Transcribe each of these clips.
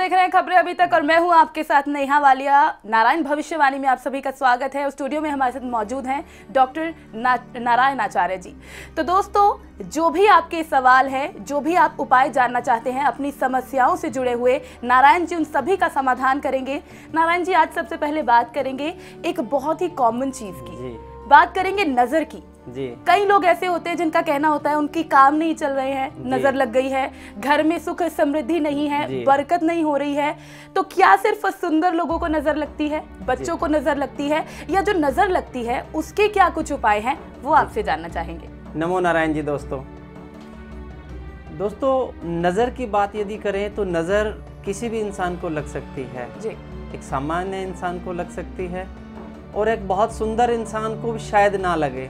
देख रहे हैं खबरें अभी तक और मैं हूँ आपके साथ नेहा वालिया। नारायण भविष्यवाणी में आप सभी का स्वागत है। स्टूडियो में हमारे साथ मौजूद हैं डॉक्टर ना, नारायण आचार्य जी। तो दोस्तों जो भी आपके सवाल है जो भी आप उपाय जानना चाहते हैं अपनी समस्याओं से जुड़े हुए नारायण जी उन सभी का समाधान करेंगे। नारायण जी आज सबसे पहले बात करेंगे एक बहुत ही कॉमन चीज़ की। बात करेंगे नज़र की। जी। कई लोग ऐसे होते हैं जिनका कहना होता है उनकी काम नहीं चल रहे हैं नज़र लग गई है घर में सुख समृद्धि नहीं है बरकत नहीं हो रही है तो क्या सिर्फ़ सुंदर लोगों को नज़र लगती है बच्चों को नज़र लगती है या जो नज़र लगती है उसके क्या कुछ उपाय हैं वो आपसे जानना चाहेंगे। नमो नारायण जी दोस्तों। दोस्तों नज़र की बात यदि करें तो नज़र किसी भी इंसान को लग सकती है। जी। एक सामान्य इंसान को लग सकती है और एक बहुत सुंदर इंसान को शायद ना लगे।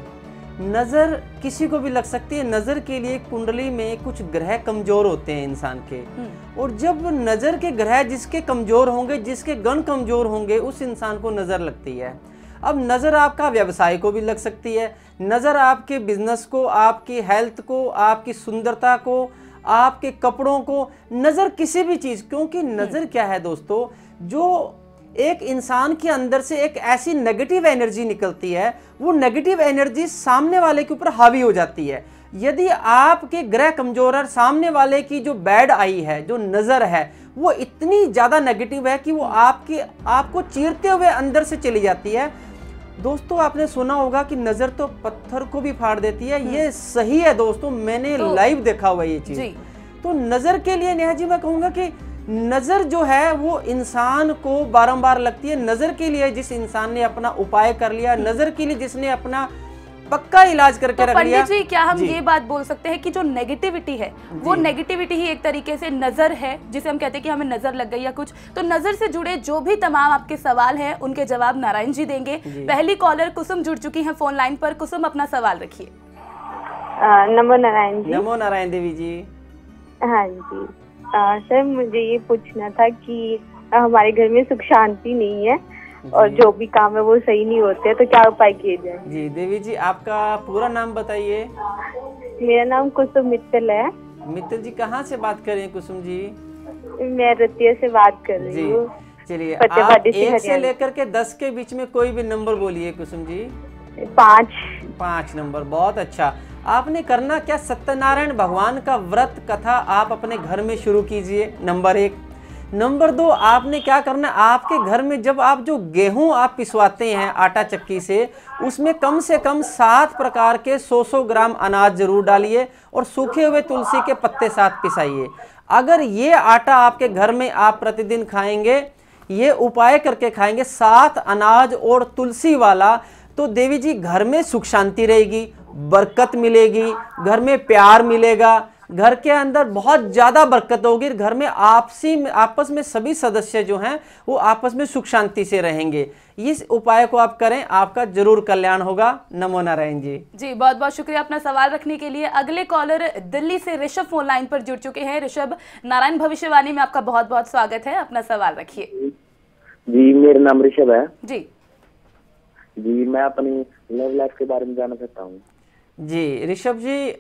नज़र किसी को भी लग सकती है नज़र के लिए कुंडली में कुछ ग्रह कमज़ोर होते हैं इंसान के हम्म। और जब नज़र के ग्रह जिसके कमज़ोर होंगे जिसके गण कमज़ोर होंगे उस इंसान को नज़र लगती है अब नज़र आपका व्यवसाय को भी लग सकती है नज़र आपके बिज़नेस को आपकी हेल्थ को आपकी सुंदरता को आपके कपड़ों को नज़र किसी भी चीज़ क्योंकि नज़र हम्म। क्या है दोस्तों जो एक इंसान के अंदर से एक ऐसी नेगेटिव एनर्जी निकलती है वो नेगेटिव एनर्जी सामने वाले के ऊपर हावी हो जाती है। यदि आपके ग्रह कमज़ोर है सामने वाले की जो बैड आई है जो नज़र है वो इतनी ज़्यादा नेगेटिव है कि वो आपकी आपको चीरते हुए अंदर से चली जाती है। दोस्तों आपने सुना होगा कि नज़र तो पत्थर को भी फाड़ देती है। ये हम्म। सही है दोस्तों मैंने तो, लाइव देखा हुआ ये चीज़। तो नज़र के लिए नेहा जी मैं कहूँगा कि नज़र जो है वो इंसान को बारंबार लगती है। नज़र के लिए जिस इंसान ने अपना उपाय कर लिया नज़र के लिए जिसने अपना पक्का इलाज करके तो रख लिया। जी क्या हम जी। ये बात बोल सकते हैं कि जो नेगेटिविटी है वो नेगेटिविटी ही एक तरीके से नज़र है जिसे हम कहते हैं कि हमें नज़र लग गई या कुछ। तो नज़र से जुड़े जो भी तमाम आपके सवाल हैं उनके जवाब नारायण जी देंगे। जी। पहली कॉलर कुसुम जुड़ चुकी है फ़ोन लाइन पर। कुसुम अपना सवाल रखिए। नमो नारायण जी। नमो नारायण देवी जी। हाँ जी। सर मुझे ये पूछना था कि हमारे घर में सुख शांति नहीं है और जो। भी काम है वो सही नहीं होते तो क्या उपाय किए जाए? जी देवी जी आपका पूरा नाम बताइए। मेरा नाम कुसुम मित्तल है। मित्तल जी कहाँ से बात कर रहे हैं कुसुम जी? मैं रतिया से बात कर रही हूँ। चलिए आप एक से लेकर के दस के बीच में कोई भी नंबर बोलिए कुसुम जी। पाँच। पाँच नंबर बहुत अच्छा। आपने करना क्या? सत्यनारायण भगवान का व्रत कथा आप अपने घर में शुरू कीजिए, नंबर एक। नंबर दो, आपने क्या करना? आपके घर में जब आप जो गेहूँ आप पिसवाते हैं आटा चक्की से, उसमें कम से कम सात प्रकार के सौ सौ ग्राम अनाज ज़रूर डालिए और सूखे हुए तुलसी के पत्ते साथ पिसाइए। अगर ये आटा आपके घर में आप प्रतिदिन खाएँगे, ये उपाय करके खाएँगे, सात अनाज और तुलसी वाला तो देवी जी, घर में सुख शांति रहेगी। बरकत मिलेगी घर में प्यार मिलेगा घर के अंदर बहुत ज़्यादा बरकत होगी घर में आपसी आपस में सभी सदस्य जो हैं वो आपस में सुख शांति से रहेंगे। इस उपाय को आप करें आपका ज़रूर कल्याण होगा। नमो नारायण जी। जी बहुत बहुत शुक्रिया अपना सवाल रखने के लिए। अगले कॉलर दिल्ली से ऋषभ फ़ोन लाइन पर जुड़ चुके हैं। ऋषभ नारायण भविष्यवाणी में आपका बहुत बहुत स्वागत है। अपना सवाल रखिए। जी मेरा नाम ऋषभ है। जी। जी मैं अपनी लव लाइफ के बारे में जानना चाहता हूँ। जी ऋषभ जी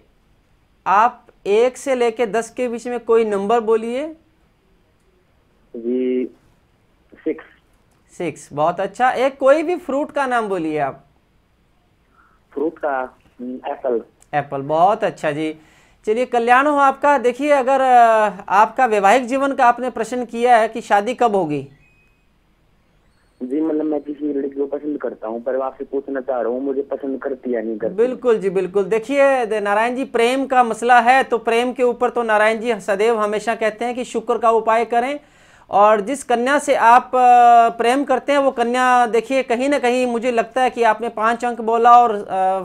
आप एक से लेके दस के बीच में कोई नंबर बोलिए। जी सिक्स सिक्स बहुत अच्छा। एक कोई भी फ्रूट का नाम बोलिए आप। फ्रूट का एप्पल हम्म, एप्पल बहुत अच्छा जी। चलिए कल्याण हो आपका। देखिए अगर आपका वैवाहिक जीवन का आपने प्रश्न किया है कि शादी कब होगी? जी मतलब मैं किसी पसंद करता हूँ, पर आपसे पूछना चाह रहा हूँ, मुझे पसंद करती या नहीं करती? बिल्कुल जी, बिल्कुल। देखिए नारायण जी, प्रेम का मसला है तो प्रेम के ऊपर तो नारायण जी सदैव हमेशा कहते हैं कि शुक्र का उपाय करें, और जिस कन्या से आप प्रेम करते हैं, वो कन्या, देखिए, कहीं ना कहीं मुझे लगता है कि आपने पाँच अंक बोला और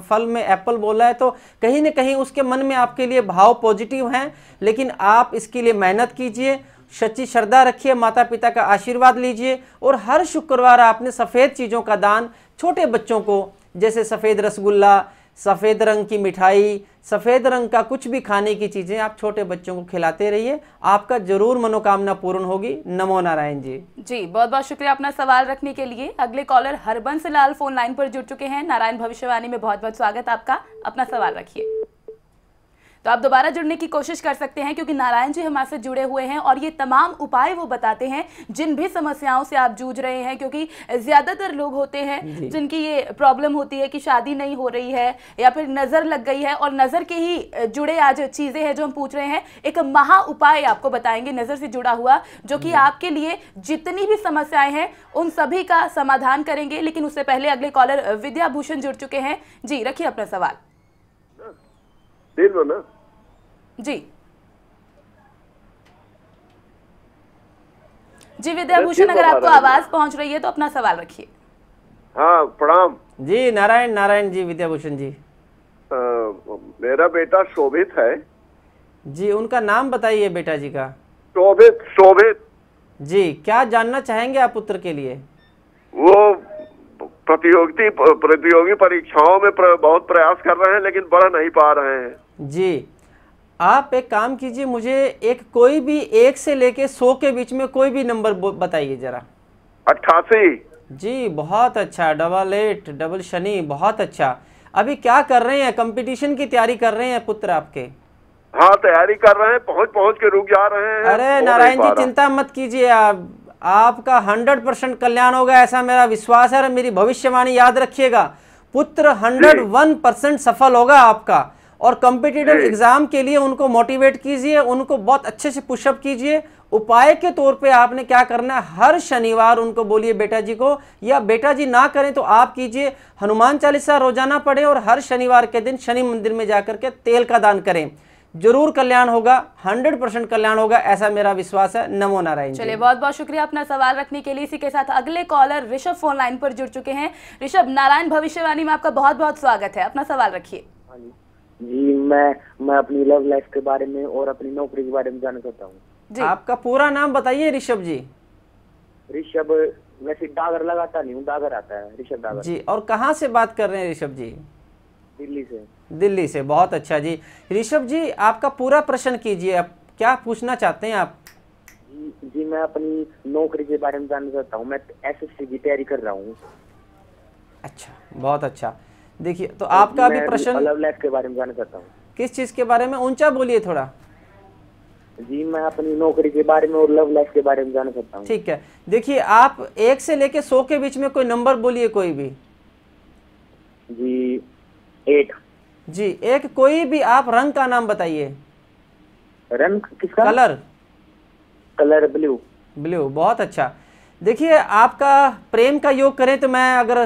फल में एप्पल बोला है तो कहीं ना कहीं उसके मन में आपके लिए भाव पॉजिटिव हैं, लेकिन आप इसके लिए मेहनत कीजिए सच्ची श्रद्धा रखिए माता पिता का आशीर्वाद लीजिए और हर शुक्रवार आपने सफ़ेद चीज़ों का दान छोटे बच्चों को, जैसे सफ़ेद रसगुल्ला, सफ़ेद रंग की मिठाई, सफ़ेद रंग का कुछ भी खाने की चीज़ें आप छोटे बच्चों को खिलाते रहिए। आपका ज़रूर मनोकामना पूर्ण होगी। नमो नारायण जी। जी बहुत बहुत शुक्रिया अपना सवाल रखने के लिए। अगले caller Harbans Lal phone line पर जुड़ चुके हैं। नारायण भविष्यवाणी में बहुत बहुत स्वागत आपका। अपना सवाल रखिए। तो आप दोबारा जुड़ने की कोशिश कर सकते हैं क्योंकि नारायण जी हमारे से जुड़े हुए हैं और ये तमाम उपाय वो बताते हैं जिन भी समस्याओं से आप जूझ रहे हैं क्योंकि ज़्यादातर लोग होते हैं जिनकी ये प्रॉब्लम होती है कि शादी नहीं हो रही है या फिर नज़र लग गई है और नज़र के ही जुड़े आज चीज़ें हैं जो हम पूछ रहे हैं। एक महा उपाय आपको बताएँगे नज़र से जुड़ा हुआ जो कि आपके लिए जितनी भी समस्याएँ हैं उन सभी का समाधान करेंगे लेकिन उससे पहले अगले कॉलर विद्या भूषण जुड़ चुके हैं। जी रखिए अपना सवाल। ना। जी। जी विद्याभूषण अगर आपको आवाज़ पहुँच रही है तो अपना सवाल रखिए। हाँ प्रणाम। जी नारायण नारायण जी विद्याभूषण जी। आ, मेरा बेटा शोभित है। जी उनका नाम बताइए बेटा जी का। शोभित शोभित। जी क्या जानना चाहेंगे आप पुत्र के लिए? वो प्रतियोगिता प्रतियोगी परीक्षाओं में प्र, बहुत प्रयास कर रहे हैं लेकिन बढ़ नहीं पा रहे हैं। जी आप एक काम कीजिए मुझे एक कोई भी एक से लेके सौ के बीच में कोई भी नंबर बताइए जरा। अट्ठासी। जी बहुत अच्छा। डबल एट डबल शनि बहुत अच्छा। अभी क्या कर रहे हैं? कंपटीशन की तैयारी कर रहे हैं पुत्र आपके? हाँ तैयारी कर रहे हैं। पहुँच पहुँच के रुक जा रहे हैं। अरे नारायण जी चिंता मत कीजिए। आप आपका हंड्रेड परसेंट कल्याण होगा ऐसा मेरा विश्वास है। और मेरी भविष्यवाणी याद रखिएगा। पुत्र हंड्रेड वन परसेंट सफल होगा आपका। और कॉम्पिटिटिव एग्ज़ाम के लिए उनको मोटिवेट कीजिए उनको बहुत अच्छे से पुशअप कीजिए। उपाय के तौर पे आपने क्या करना है? हर शनिवार उनको बोलिए बेटा जी को या बेटा जी ना करें तो आप कीजिए हनुमान चालीसा रोज़ाना पढ़े और हर शनिवार के दिन शनि मंदिर में जाकर के तेल का दान करें। ज़रूर कल्याण होगा हंड्रेड परसेंट कल्याण होगा ऐसा मेरा विश्वास है। नमो नारायण चलिए बहुत बहुत शुक्रिया अपना सवाल रखने के लिए। इसी के साथ अगले कॉलर ऋषभ फ़ोन लाइन पर जुड़ चुके हैं। ऋषभ नारायण भविष्यवाणी में आपका बहुत बहुत स्वागत है। अपना सवाल रखिए। हाँ जी मैं मैं अपनी लव लाइफ के बारे में और अपनी नौकरी के बारे में जानना चाहता हूँ। आपका पूरा नाम बताइए ऋषभ जी। ऋषभ वैसे डागर लगाता नहीं हूँ डागर आता है ऋषभ डागर। जी और कहाँ से बात कर रहे हैं ऋषभ जी? दिल्ली से। दिल्ली से बहुत अच्छा जी। ऋषभ जी आपका पूरा प्रश्न कीजिए आप क्या पूछना चाहते हैं आप? जी जी मैं अपनी नौकरी के बारे में जानना चाहता हूँ मैं एसएससी की तैयारी कर रहा हूँ। अच्छा बहुत अच्छा। देखिए तो आपका भी प्रश्न लव लाइफ के बारे में जानना चाहता हूँ। किस चीज़ के बारे में? ऊँचा बोलिए थोड़ा। जी मैं अपनी नौकरी के बारे में और लव लाइफ के बारे में जानना चाहता हूँ। ठीक है। देखिए आप एक से लेके सौ के बीच में कोई नंबर बोलिए कोई भी। जी एट जी एक कोई भी आप रंग का नाम बताइए। रंग किसका? कलर। Colour blue. ब्लू बहुत अच्छा। देखिए, आपका प्रेम का योग करें तो मैं अगर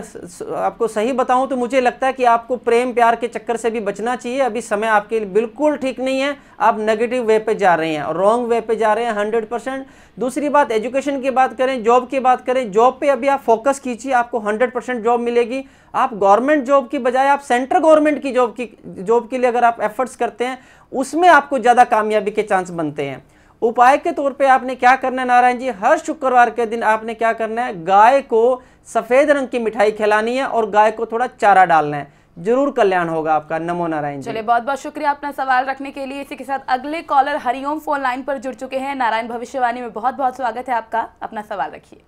आपको सही बताऊँ तो मुझे लगता है कि आपको प्रेम प्यार के चक्कर से भी बचना चाहिए। अभी समय आपके लिए बिल्कुल ठीक नहीं है। आप नेगेटिव वे पे जा रहे हैं और रॉन्ग वे पे जा रहे हैं हंड्रेड परसेंट दूसरी बात एजुकेशन की बात करें जॉब की बात करें जॉब पे अभी आप फोकस कीजिए, आपको हंड्रेड परसेंट जॉब मिलेगी। आप गवर्नमेंट जॉब की बजाय आप सेंट्रल गवर्नमेंट की जॉब की जॉब के लिए अगर आप एफर्ट्स करते हैं, उसमें आपको ज़्यादा कामयाबी के चांस बनते हैं। उपाय के तौर पे आपने क्या करना है नारायण जी? हर शुक्रवार के दिन आपने क्या करना है? गाय को सफ़ेद रंग की मिठाई खिलानी है और गाय को थोड़ा चारा डालना है। ज़रूर कल्याण होगा आपका। नमो नारायण चलिए बहुत बहुत शुक्रिया अपना सवाल रखने के लिए। इसी के साथ अगले कॉलर हरिओम फ़ोन लाइन पर जुड़ चुके हैं। नारायण भविष्यवाणी में बहुत बहुत स्वागत है आपका। अपना सवाल रखिए।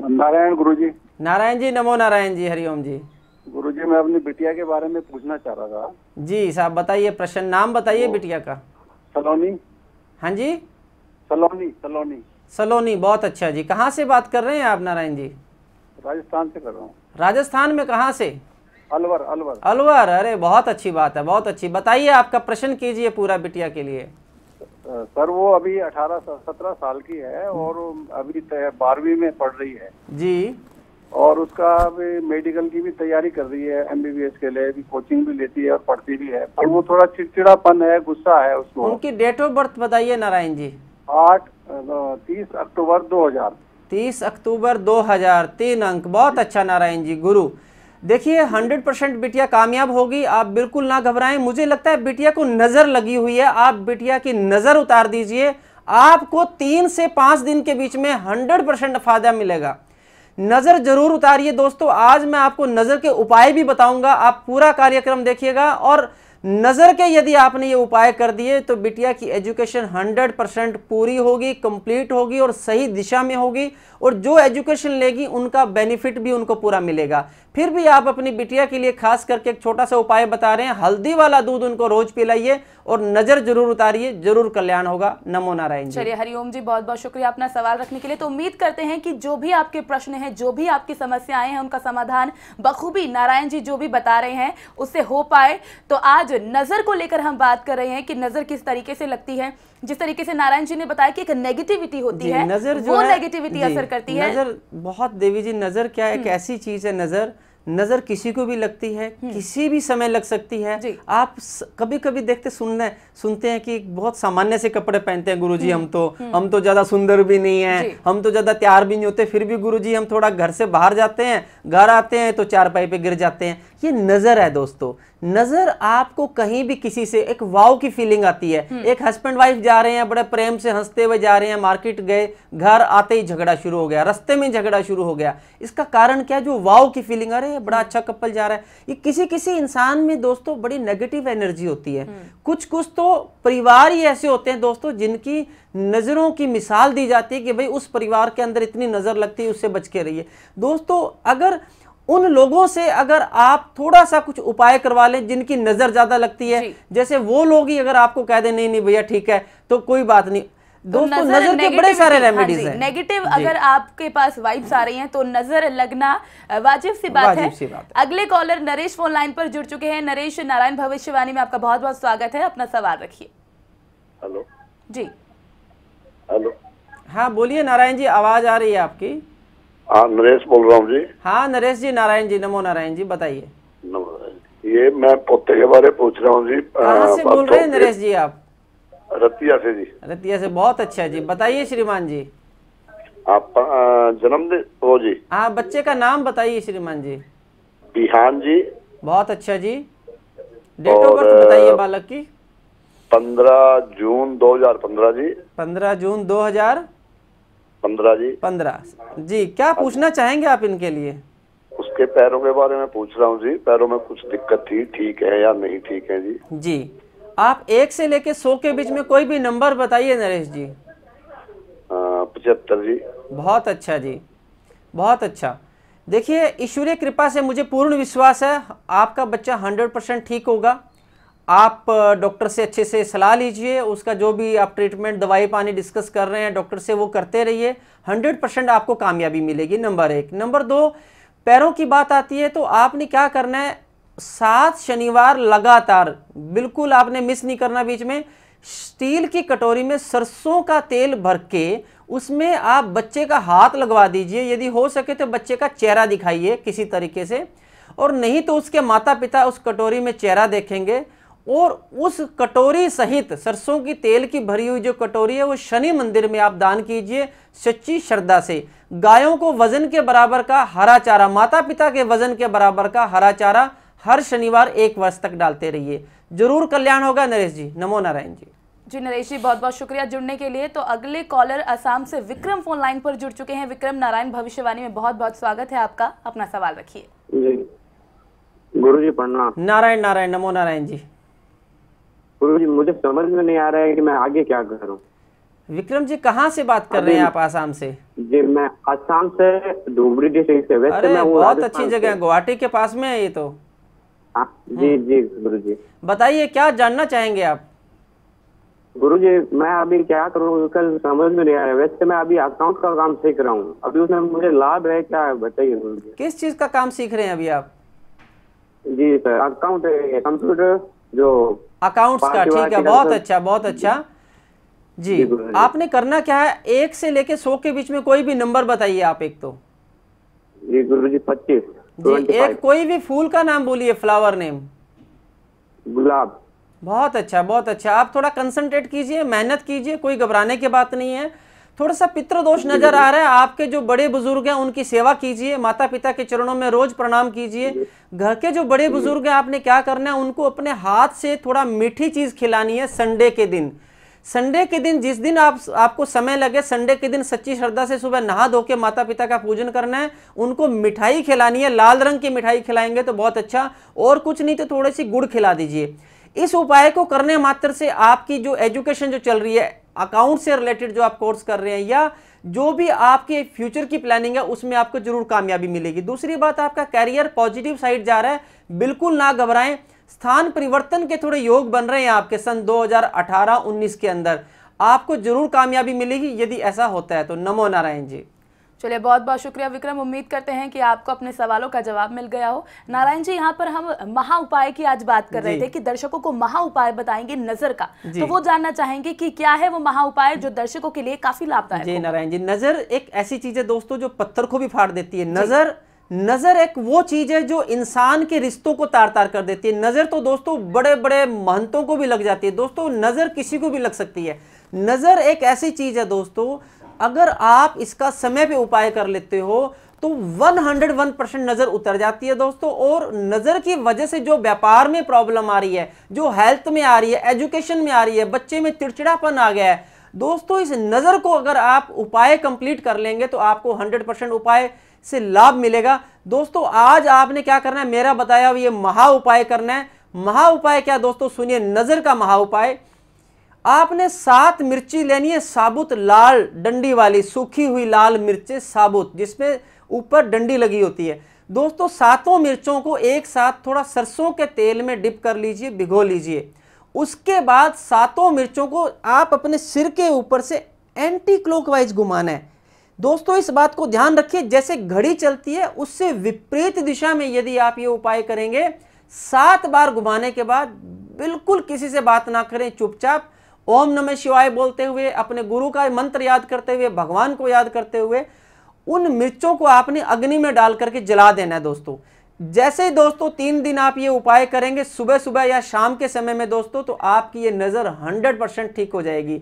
नारायण गुरु जी नारायण जी नमो नारायण जी हरिओम जी। गुरु जी मैं अपनी बिटिया के बारे में पूछना चाह रहा था। जी साहब बताइए प्रश्न नाम बताइए बिटिया का। सलोनी। हाँ जी? सलोनी सलोनी। सलोनी बहुत अच्छा जी। कहाँ से बात कर रहे हैं आप नारायण जी? राजस्थान से कर रहा हूँ। राजस्थान में कहाँ से? अलवर अलवर। अलवर अरे बहुत अच्छी बात है बहुत अच्छी। बताइए आपका प्रश्न कीजिए पूरा बिटिया के लिए। सर वो अभी अठारह सत्रह साल की है और अभी बारहवीं में पढ़ रही है। जी। और उसका अभी मेडिकल की भी तैयारी कर रही है एमबीबीएस के लिए भी कोचिंग भी लेती है और पढ़ती भी है। पर वो थोड़ा चिड़चिड़ापन है गुस्सा है उसको। उनकी डेट ऑफ़ बर्थ बताइए नारायण जी। आठ तीस अक्टूबर दो हज़ार। तीस अक्टूबर दो हज़ार तीन अंक। बहुत अच्छा नारायण जी गुरु। देखिए हंड्रेड परसेंट बिटिया कामयाब होगी आप बिल्कुल ना घबराएँ। मुझे लगता है बिटिया को नज़र लगी हुई है। आप बिटिया की नज़र उतार दीजिए। आपको तीन से पाँच दिन के बीच में हंड्रेड परसेंट फ़ायदा मिलेगा। नज़र ज़रूर उतारिए दोस्तों। आज मैं आपको नज़र के उपाय भी बताऊँगा। आप पूरा कार्यक्रम देखिएगा और नज़र के यदि आपने ये उपाय कर दिए तो बिटिया की एजुकेशन 100 परसेंट पूरी होगी, कंप्लीट होगी और सही दिशा में होगी और जो एजुकेशन लेगी, उनका बेनिफिट भी उनको पूरा मिलेगा। फिर भी आप अपनी बिटिया के लिए खास करके एक छोटा सा उपाय बता रहे हैं। हल्दी वाला दूध उनको रोज पिलाइए और नज़र ज़रूर उतारिए, ज़रूर कल्याण होगा। नमो नारायण चलिए हरिओम जी बहुत बहुत शुक्रिया अपना सवाल रखने के लिए। तो उम्मीद करते हैं कि जो भी आपके प्रश्न हैं, जो भी आपकी समस्याएँ हैं, उनका समाधान बखूबी नारायण जी जो भी बता रहे हैं, उससे हो पाए। तो आज नज़र को लेकर हम बात कर रहे हैं कि नज़र किस तरीके से लगती है जिस तरीके से नारायण जी ने बताया कि एक नेगेटिविटी होती है नज़र जो वो नेगेटिविटी असर करती है नज़र बहुत देवी जी नज़र क्या एक हम्म। ऐसी चीज़ है नज़र नज़र किसी को भी लगती है हम्म। किसी भी समय लग सकती है आप कभी कभी देखते सुनने सुनते हैं कि बहुत सामान्य से कपड़े पहनते हैं गुरुजी हम हम्म। तो। हम तो ज़्यादा सुंदर भी नहीं है हम तो ज़्यादा तैयार भी नहीं होते फिर भी गुरुजी हम थोड़ा घर से बाहर जाते हैं घर आते हैं तो चार पाई पे गिर जाते हैं ये नज़र है दोस्तों। नज़र आपको कहीं भी किसी से एक वाव की फीलिंग आती है। हम्म। एक हस्बैंड वाइफ जा रहे हैं बड़े प्रेम से हँसते हुए जा रहे हैं मार्केट गए घर आते ही झगड़ा शुरू हो गया रास्ते में झगड़ा शुरू हो गया। इसका कारण क्या जो वाव की फीलिंग अरे बड़ा अच्छा कपल जा रहा है। ये किसी किसी इंसान में दोस्तों बड़ी नेगेटिव एनर्जी होती है। हम्म। कुछ कुछ तो परिवार ही ऐसे होते हैं दोस्तों जिनकी नज़रों की मिसाल दी जाती है कि भाई उस परिवार के अंदर इतनी नज़र लगती है उससे बच के रहिए। दोस्तों अगर उन लोगों से अगर आप थोड़ा सा कुछ उपाय करवा लें जिनकी नज़र ज़्यादा लगती है जैसे वो लोग ही अगर आपको कह दें नहीं नहीं भैया ठीक है तो कोई बात नहीं। तो दोस्तों नज़र, नज़र के बड़े सारे रेमेडीज हाँ। हैं नेगेटिव अगर आपके पास वाइब्स आ रही हैं तो नज़र लगना वाजिब सी बात वाजिब है सी बात है। अगले कॉलर नरेश फ़ोन लाइन पर जुड़ चुके हैं। नरेश नारायण भविष्यवाणी में आपका बहुत बहुत स्वागत है। अपना सवाल रखिए। हेलो। जी। हेलो। हाँ बोलिए नारायण जी आवाज़ आ रही है आपकी। हाँ नरेश बोल रहा हूँ जी। हाँ नरेश जी नारायण जी नमो नारायण जी बताइए। ये मैं पोते के बारे पूछ रहा हूँ जी। कहाँ से बोल रहे हैं नरेश जी आप? रतिया से जी। रतिया से बहुत अच्छा जी। बताइए श्रीमान जी। आप जन्मदिन वो जी। हाँ बच्चे का नाम बताइए श्रीमान जी। बिहान जी। बहुत अच्छा जी। डेट ऑफ़ बर्थ बताइए बालक की। पंद्रह जून दो हज़ार पंद्रह जी। पंद्रह जून दो हज़ार पंद्रह जी। पंद्रह। जी क्या पूछना चाहेंगे आप इनके लिए? उसके पैरों के बारे में पूछ रहा हूँ जी। पैरों में कुछ दिक्कत थी ठीक है या नहीं ठीक है जी? जी। आप एक से लेके सौ के बीच में कोई भी नंबर बताइए नरेश जी। पचहत्तर जी। बहुत अच्छा जी। बहुत अच्छा। देखिए ईश्वरीय कृपा से मुझे पूर्ण विश्वास है। आपका बच्चा हंड्रेड परसेंट ठीक होगा। आप डॉक्टर से अच्छे से सलाह लीजिए, उसका जो भी आप ट्रीटमेंट, दवाई पानी डिस्कस कर रहे हैं, डॉक्टर से वो करते रहिए। हंड्रेड परसेंट आपको कामयाबी मिलेगी, नंबर एक। नंबर दो, पैरों की बात आती है तो आपने क्या करना है? सात शनिवार लगातार, बिल्कुल आपने मिस नहीं करना बीच में, स्टील की कटोरी में सरसों का तेल भर के उसमें आप बच्चे का हाथ लगवा दीजिए। यदि हो सके तो बच्चे का चेहरा दिखाइए किसी तरीके से। और नहीं तो उसके माता पिता उस कटोरी में चेहरा देखेंगे। और उस कटोरी सहित सरसों की तेल की भरी हुई जो कटोरी है वो शनि मंदिर में आप दान कीजिए सच्ची श्रद्धा से। गायों को वज़न के बराबर का हरा चारा माता पिता के वज़न के बराबर का हरा चारा हर शनिवार एक वर्ष तक डालते रहिए। ज़रूर कल्याण होगा नरेश जी। नमो नारायण जी। जी नरेश जी बहुत बहुत शुक्रिया जुड़ने के लिए। तो अगले कॉलर असम से विक्रम फ़ोन लाइन पर जुड़ चुके हैं। विक्रम नारायण भविष्यवाणी में बहुत बहुत स्वागत है आपका। अपना सवाल रखिए। गुरु जी प्रणाम। नारायण नारायण नमो नारायण जी। गुरु जी मुझे समझ में नहीं आ रहा है कि मैं आगे क्या करूँ। विक्रम जी कहाँ से बात कर रहे हैं आप आसाम से? जी मैं आसाम से धुबरी डिस्ट्रिक्ट से वैसे मैं बहुत अच्छी जगह है गुवाहाटी के पास में है ये तो। हाँ, जी हम्म। जी गुरु जी बताइए क्या जानना चाहेंगे आप? गुरु जी मैं अभी क्या करूँ कल समझ में नहीं आ रहा वैसे मैं अभी अकाउंट का काम सीख रहा हूँ। अभी उसमें मुझे लाभ है क्या बताइए गुरु जी किस चीज़ का काम सीख रहे हैं अभी आप? जी सर अकाउंट कंप्यूटर जो अकाउंट्स का ठीक है बहुत अच्छा बहुत अच्छा। जी आपने करना क्या है? एक से लेके सौ के बीच में कोई भी नंबर बताइए आप एक तो। जी गुरु जी पच्चीस जी एक कोई भी फूल का नाम बोलिए फ्लावर नेम गुलाब। बहुत अच्छा बहुत अच्छा। आप थोड़ा कंसंट्रेट कीजिए मेहनत कीजिए कोई घबराने की बात नहीं है। थोड़ा सा पितृ दोष नज़र आ रहा है। आपके जो बड़े बुज़ुर्ग हैं, उनकी सेवा कीजिए माता पिता के चरणों में रोज प्रणाम कीजिए। घर के जो बड़े बुज़ुर्ग हैं, आपने क्या करना है, उनको अपने हाथ से थोड़ा मीठी चीज़ खिलानी है संडे के दिन। संडे के दिन, जिस दिन आप, आपको समय लगे, संडे के दिन सच्ची श्रद्धा से सुबह नहा धो के माता पिता का पूजन करना है, उनको मिठाई खिलानी है, लाल रंग की मिठाई खिलाएँगे तो बहुत अच्छा और कुछ नहीं तो थोड़ी सी गुड़ खिला दीजिए। इस उपाय को करने मात्र से आपकी जो एजुकेशन जो चल रही है अकाउंट से रिलेटेड जो आप कोर्स कर रहे हैं या जो भी आपके फ्यूचर की प्लानिंग है, उसमें आपको ज़रूर कामयाबी मिलेगी। दूसरी बात, आपका कैरियर पॉजिटिव साइड जा रहा है, बिल्कुल ना घबराएँ। स्थान परिवर्तन के थोड़े योग बन रहे हैं आपके सन 2018-19 के अंदर। आपको ज़रूर कामयाबी मिलेगी यदि ऐसा होता है तो नमो नारायण जी। चलिए बहुत बहुत शुक्रिया विक्रम। उम्मीद करते हैं कि आपको अपने सवालों का जवाब मिल गया हो। नारायण जी यहाँ पर हम महा उपाय की आज बात कर रहे थे कि दर्शकों को महा उपाय बताएँगे नज़र का। तो वो जानना चाहेंगे कि क्या है वो महा उपाय जो दर्शकों के लिए काफ़ी लाभदायक जी नारायण जी नज़र एक ऐसी चीज़ है दोस्तों जो पत्थर को भी फाड़ देती है। नज़र नज़र एक वो चीज़ है जो इंसान के रिश्तों को तार तार कर देती है। नज़र तो दोस्तों बड़े बड़े महंतों को भी लग जाती है। दोस्तों नज़र किसी को भी लग सकती है। नज़र एक ऐसी चीज़ है दोस्तों अगर आप इसका समय पे उपाय कर लेते हो तो 101 परसेंट नज़र उतर जाती है दोस्तों। और नज़र की वजह से जो व्यापार में प्रॉब्लम आ रही है, जो हेल्थ में आ रही है एजुकेशन में आ रही है, बच्चे में चिड़चिड़ापन आ गया है, दोस्तों, इस नज़र को अगर आप उपाय कंप्लीट कर लेंगे तो आपको 100 परसेंट उपाय से लाभ मिलेगा। दोस्तों, आज आपने क्या करना है? मेरा बताया ये महा उपाय करना है। महा उपाय क्या दोस्तों? सुनिए, नज़र का महा उपाय। आपने सात मिर्ची लेनी है साबुत लाल डंडी वाली, सूखी हुई लाल मिर्चें साबुत, जिसमें ऊपर डंडी लगी होती है। दोस्तों, सातों मिर्चों को एक साथ थोड़ा सरसों के तेल में डिप कर लीजिए, भिगो लीजिए। उसके बाद सातों मिर्चों को आप अपने सिर के ऊपर से एंटी क्लॉकवाइज घुमाना है। दोस्तों, इस बात को ध्यान रखिए, जैसे घड़ी चलती है, उससे विपरीत दिशा में यदि आप ये उपाय करेंगे, सात बार घुमाने के बाद बिल्कुल किसी से बात ना करें, चुपचाप ओम नमः शिवाय बोलते हुए, अपने गुरु का मंत्र याद करते हुए, भगवान को याद करते हुए, उन मिर्चों को आपने अग्नि में डाल करके जला देना है दोस्तों। जैसे ही दोस्तों तीन दिन आप ये उपाय करेंगे सुबह सुबह या शाम के समय में दोस्तों तो आपकी ये नज़र हंड्रेड परसेंट ठीक हो जाएगी।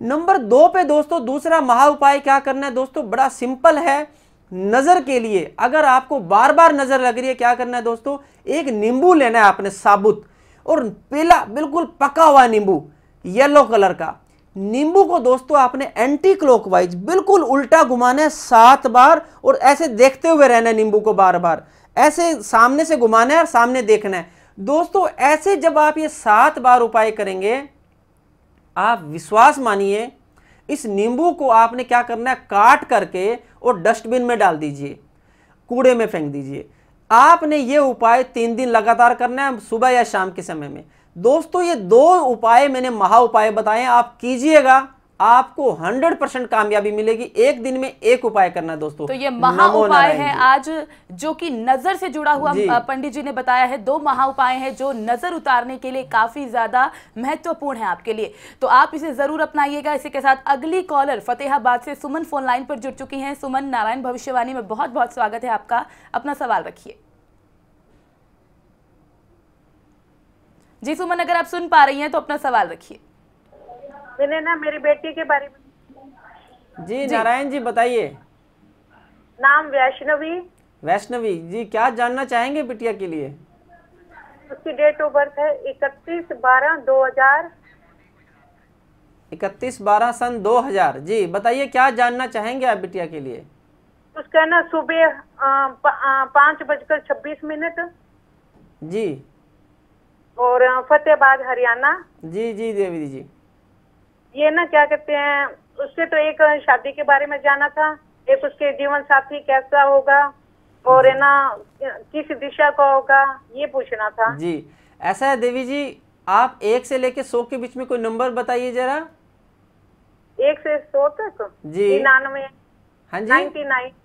नंबर दो पे दोस्तों, दूसरा महा उपाय क्या करना है दोस्तों? बड़ा सिंपल है, नज़र के लिए। अगर आपको बार बार नज़र लग रही है, क्या करना है दोस्तों? एक नींबू लेना है आपने साबुत। और पीला, बिल्कुल पका हुआ नींबू। येलो कलर का। नींबू को दोस्तों आपने एंटी क्लॉकवाइज बिल्कुल उल्टा घुमाना है सात बार और ऐसे देखते हुए रहना है नींबू को बार बार ऐसे सामने से घुमाना है और सामने देखना है। दोस्तों, ऐसे जब आप ये सात बार उपाय करेंगे, आप विश्वास मानिए, इस नींबू को आपने क्या करना है, काट करके और डस्टबिन में डाल दीजिए, कूड़े में फेंक दीजिए। आपने ये उपाय तीन दिन लगातार करना है, सुबह या शाम के समय में। दोस्तों ये दो उपाय मैंने महा उपाय बताए आप कीजिएगा आपको 100 परसेंट कामयाबी मिलेगी। एक दिन में एक उपाय करना दोस्तों। तो ये महा उपाय है आज जो कि नज़र से जुड़ा हुआ पंडित जी ने बताया है। दो महा उपाय है जो नज़र उतारने के लिए काफ़ी ज़्यादा महत्वपूर्ण है आपके लिए। तो आप इसे ज़रूर अपनाइएगा। इसी के साथ अगली कॉलर फतेहाबाद से सुमन फ़ोन लाइन पर जुड़ चुकी है। सुमन नारायण भविष्यवाणी में बहुत बहुत स्वागत है आपका। अपना सवाल रखिए। जी सुमन अगर आप सुन पा रही हैं तो अपना सवाल रखिए। मैंने ना मेरी बेटी के बारे में जी, नारायण जी बताइए। नाम वैष्णवी। वैष्णवी जी क्या जानना चाहेंगे बिटिया के लिए? उसकी डेट ऑफ़ बर्थ है इकतीस बारह दो हज़ार। इकतीस बारह सन दो हज़ार। जी बताइए क्या जानना चाहेंगे आप बिटिया के लिए? उसका ना सुबह पाँच बजकर छब्बीस मिनट। जी। और फतेहाबाद हरियाणा। जी जी देवी जी। ये ना क्या कहते हैं उससे तो एक शादी के बारे में जाना था। एक उसके जीवन साथी कैसा होगा और है ना किस दिशा का होगा ये पूछना था। जी ऐसा है देवी जी आप एक से लेके सौ के बीच में कोई नंबर बताइए जरा। एक से सौ तक? जी। निन्यानवे हाँ जी?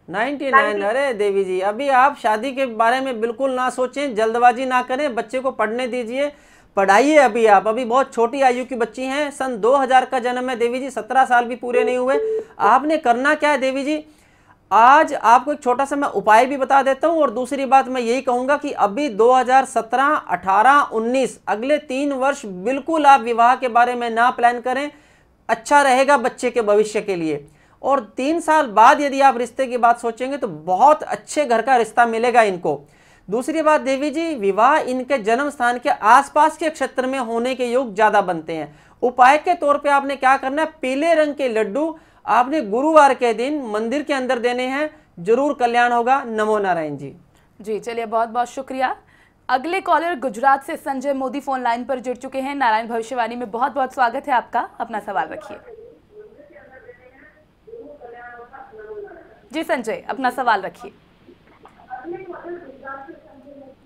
Ninety nine. अरे देवी जी अभी आप शादी के बारे में बिल्कुल ना सोचें जल्दबाजी ना करें बच्चे को पढ़ने दीजिए पढ़ाइए अभी आप। अभी बहुत छोटी आयु की बच्ची हैं सन 2000 का जन्म है देवी जी 17 साल भी पूरे नहीं हुए। आपने करना क्या है देवी जी आज आपको एक छोटा सा मैं उपाय भी बता देता हूँ और दूसरी बात मैं यही कहूँगा कि अभी 2017, 18, 19 अगले तीन वर्ष बिल्कुल आप विवाह के बारे में ना प्लान करें अच्छा रहेगा बच्चे के भविष्य के लिए। और तीन साल बाद यदि आप रिश्ते की बात सोचेंगे तो बहुत अच्छे घर का रिश्ता मिलेगा इनको। दूसरी बात देवी जी, विवाह इनके जन्म स्थान के आसपास के क्षेत्र में होने के योग ज़्यादा बनते हैं। उपाय के तौर पे आपने क्या करना है? पीले रंग के लड्डू आपने गुरुवार के दिन मंदिर के अंदर देने हैं। ज़रूर कल्याण होगा। नमो नारायण जी। जी, चलिए बहुत बहुत शुक्रिया। अगले कॉलर गुजरात से संजय मोदी फ़ोन लाइन पर जुड़ चुके हैं। नारायण भविष्यवाणी में बहुत बहुत स्वागत है आपका। अपना सवाल रखिए। जी संजय अपना सवाल रखिए।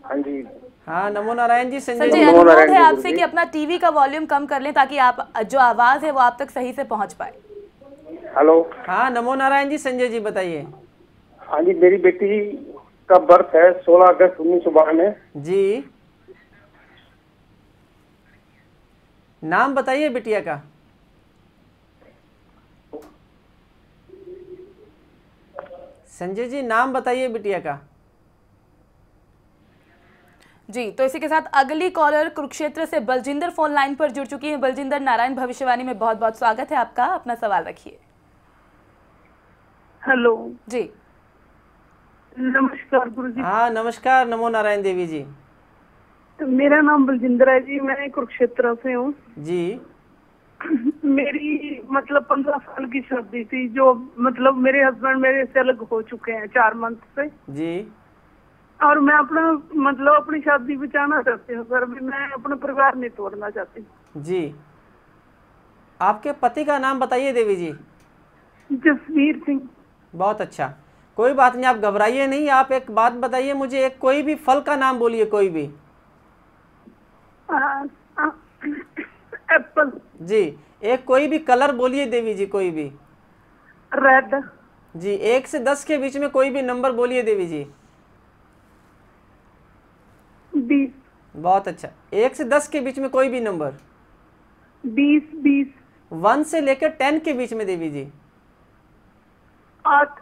हाँ जी। हाँ नमो नारायण जी संजय संजय अनुरोध है आपसे। कि अपना टीवी का वॉल्यूम कम कर लें ताकि आप जो आवाज़ है वो आप तक सही से पहुँच पाए। हेलो। हाँ नमो नारायण जी संजय जी बताइए। हाँ जी मेरी बेटी का बर्थ है सोलह अगस्त उन्नीस सौ बानवे। जी। नाम बताइए बिटिया का। संजय जी नाम बताइए बिटिया का। जी तो इसी के साथ अगली कॉलर कुरुक्षेत्र से बलजिंदर फ़ोन लाइन पर जुड़ चुकी है। बलजिंदर नारायण भविष्यवाणी में बहुत बहुत स्वागत है आपका। अपना सवाल रखिए। हेलो। जी। नमस्कार गुरु जी हाँ नमस्कार। नमो नारायण देवी जी। तो मेरा नाम बलजिंदर है जी। मैं कुरुक्षेत्र से हूँ। जी। मेरी मतलब पंद्रह साल की शादी थी जो मतलब मेरे हस्बैंड मेरे से अलग हो चुके हैं चार मंथ से। जी। और मैं अपना मतलब अपनी शादी बचाना चाहती हूँ सर भी मैं अपना परिवार नहीं तोड़ना चाहती। जी। आपके पति का नाम बताइए देवी जी। जसवीर सिंह। बहुत अच्छा। कोई बात नहीं आप घबराइए नहीं आप एक बात बताइए मुझे एक कोई भी फल का नाम बोलिए कोई भी। आ, आ, एप्पल। जी एक कोई भी कलर बोलिए देवी जी कोई भी। रेड जी एक से दस के बीच में कोई भी नंबर बोलिए देवी जी। बीस। बहुत अच्छा। एक से दस के बीच में कोई भी नंबर। बीस बीस। वन से लेकर टेन के बीच में देवी जी। आठ।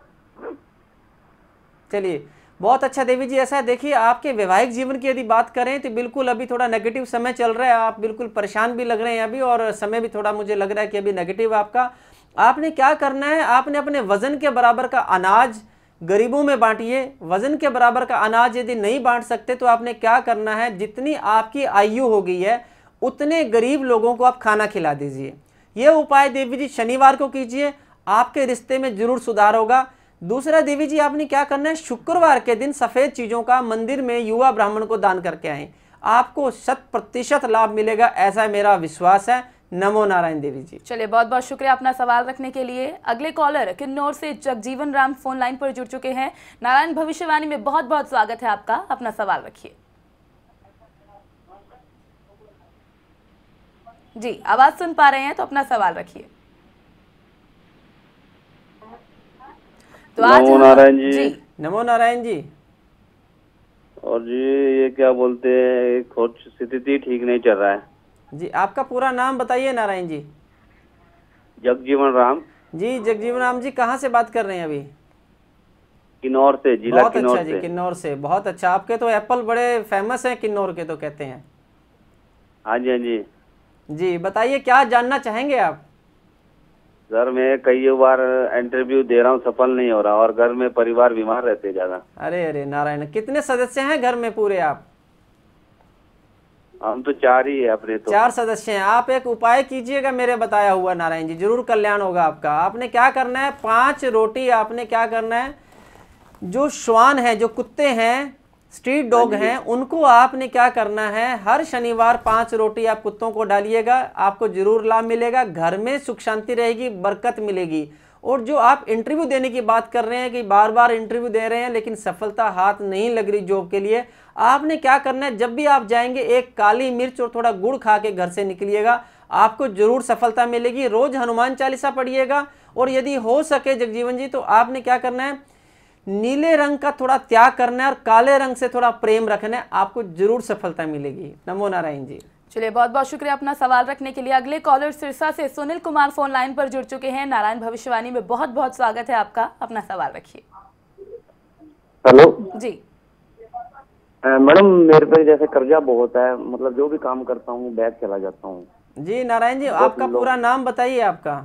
चलिए बहुत अच्छा देवी जी, ऐसा है। देखिए, आपके वैवाहिक जीवन की यदि बात करें तो बिल्कुल अभी थोड़ा नेगेटिव समय चल रहा है। आप बिल्कुल परेशान भी लग रहे हैं अभी, और समय भी थोड़ा मुझे लग रहा है कि अभी नेगेटिव आपका। आपने क्या करना है? आपने अपने वज़न के बराबर का अनाज गरीबों में बांटिए। वज़न के बराबर का अनाज यदि नहीं बांट सकते तो आपने क्या करना है? जितनी आपकी आयु हो गई है, उतने गरीब लोगों को आप खाना खिला दीजिए। यह उपाय, देवी जी, शनिवार को कीजिए। आपके रिश्ते में ज़रूर सुधार होगा। दूसरा, देवी जी, आपने क्या करना है? शुक्रवार के दिन सफ़ेद चीज़ों का मंदिर में युवा ब्राह्मण को दान करके आए। आपको शत प्रतिशत लाभ मिलेगा, ऐसा मेरा विश्वास है। नमो नारायण देवी जी। चलिए बहुत बहुत शुक्रिया अपना सवाल रखने के लिए। अगले कॉलर, किन्नौर से जगजीवन राम फ़ोन लाइन पर जुड़ चुके हैं। नारायण, भविष्यवाणी में बहुत बहुत स्वागत है आपका। अपना सवाल रखिए। जी, आवाज़ सुन पा रहे हैं तो अपना सवाल रखिए। तो आज नमो नारायण जी। जी। नमो नारायण जी। और जी ये क्या बोलते हैं खोज स्थिति ठीक नहीं चल रहा है। जी आपका पूरा नाम बताइए नारायण जी। जगजीवन राम। जी जगजीवन राम जी कहाँ से बात कर रहे हैं अभी? किन्नौर से जिला बहुत किन्नौर अच्छा जी किन्नौर से बहुत अच्छा। आपके तो एप्पल बड़े फ़ेमस हैं किन्नौर के तो कहते हैं। हाँ जी हाँ जी। जी बताइए क्या जानना चाहेंगे आप? सर मैं कई बार इंटरव्यू दे रहा हूँ सफल नहीं हो रहा और घर में परिवार बीमार रहते हैं ज़्यादा। अरे अरे नारायण कितने सदस्य हैं घर में पूरे आप? हम तो चार ही है अपने तो। चार सदस्य हैं। आप एक उपाय कीजिएगा मेरे बताया हुआ नारायण जी ज़रूर कल्याण होगा आपका। आपने क्या करना है? पाँच रोटी आपने क्या करना है? जो श्वान है जो कुत्ते हैं स्ट्रीट डॉग हैं उनको आपने क्या करना है? हर शनिवार पाँच रोटी आप कुत्तों को डालिएगा आपको ज़रूर लाभ मिलेगा घर में सुख शांति रहेगी बरकत मिलेगी। और जो आप इंटरव्यू देने की बात कर रहे हैं कि बार बार इंटरव्यू दे रहे हैं लेकिन सफलता हाथ नहीं लग रही जॉब के लिए आपने क्या करना है? जब भी आप जाएँगे एक काली मिर्च और थोड़ा गुड़ खा के घर से निकलिएगा आपको ज़रूर सफलता मिलेगी। रोज हनुमान चालीसा पढ़िएगा और यदि हो सके जगजीवन जी तो आपने क्या करना है? नीले रंग का थोड़ा त्याग करना है और काले रंग से थोड़ा प्रेम रखना है आपको ज़रूर सफलता मिलेगी। नमो नारायण जी। चलिए बहुत बहुत शुक्रिया अपना सवाल रखने के लिए। अगले कॉलर सिरसा से सुनील कुमार फ़ोन लाइन पर जुड़ चुके हैं। नारायण भविष्यवाणी में बहुत बहुत स्वागत है आपका। अपना सवाल रखिए। हेलो। जी। मैडम मेरे पे जैसे कर्जा बहुत है मतलब जो भी काम करता हूँ बैग चला जाता हूँ। जी नारायण जी आपका पूरा नाम बताइए आपका।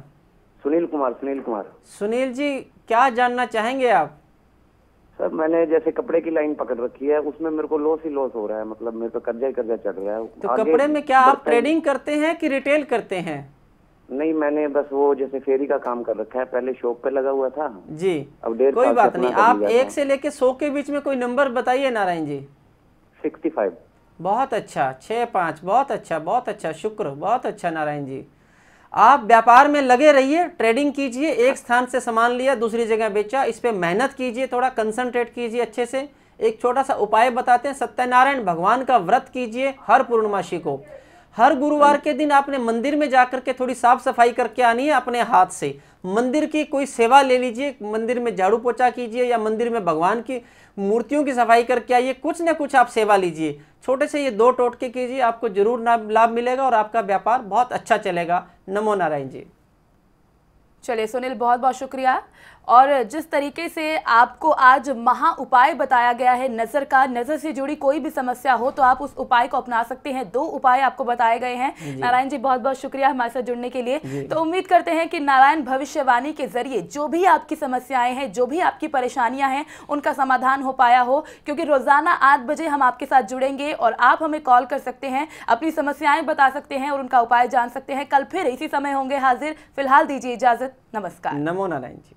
सुनील कुमार सुनील कुमार। सुनील जी क्या जानना चाहेंगे आप? सर मैंने जैसे कपड़े की लाइन पकड़ रखी है उसमें मेरे को लॉस ही लॉस हो रहा है मतलब मेरे पे कर्जा ही कर्जा चढ़ रहा है। तो कपड़े में क्या आप ट्रेडिंग करते हैं कि रिटेल करते हैं? नहीं मैंने बस वो जैसे फेरी का काम कर रखा है पहले शॉप पे लगा हुआ था। जी अब डेढ़ कोई बात नहीं आप एक से लेके सौ के बीच में कोई नंबर बताइए नारायण जी। Sixty five. बहुत अच्छा छः पाँच बहुत अच्छा बहुत अच्छा शुक्र बहुत अच्छा नारायण जी। आप व्यापार में लगे रहिए ट्रेडिंग कीजिए, एक स्थान से सामान लिया, दूसरी जगह बेचा, इस पर मेहनत कीजिए, थोड़ा कंसंट्रेट कीजिए अच्छे से। एक छोटा सा उपाय बताते हैं, सत्यनारायण भगवान का व्रत कीजिए हर पूर्णमासी को। हर गुरुवार के दिन आपने मंदिर में जाकर के थोड़ी साफ़ सफ़ाई करके आनी है अपने हाथ से। मंदिर की कोई सेवा ले लीजिए, मंदिर में झाड़ू पोछा कीजिए या मंदिर में भगवान की मूर्तियों की सफ़ाई करके आइए, कुछ ना कुछ आप सेवा लीजिए। छोटे से ये दो टोटके कीजिए, आपको ज़रूर लाभ मिलेगा और आपका व्यापार बहुत अच्छा चलेगा। नमो नारायण जी। चलिए सुनील बहुत बहुत शुक्रिया। और जिस तरीके से आपको आज महा उपाय बताया गया है नज़र का नज़र से जुड़ी कोई भी समस्या हो तो आप उस उपाय को अपना सकते हैं। दो उपाय आपको बताए गए हैं। नारायण जी बहुत बहुत शुक्रिया हमारे साथ जुड़ने के लिए। तो उम्मीद करते हैं कि नारायण भविष्यवाणी के ज़रिए जो भी आपकी समस्याएँ हैं जो भी आपकी परेशानियाँ हैं उनका समाधान हो पाया हो क्योंकि रोज़ाना आठ बजे हम आपके साथ जुड़ेंगे और आप हमें कॉल कर सकते हैं अपनी समस्याएँ बता सकते हैं और उनका उपाय जान सकते हैं। कल फिर इसी समय होंगे हाजिर। फ़िलहाल दीजिए इजाज़त। नमस्कार। नमो नारायण जी।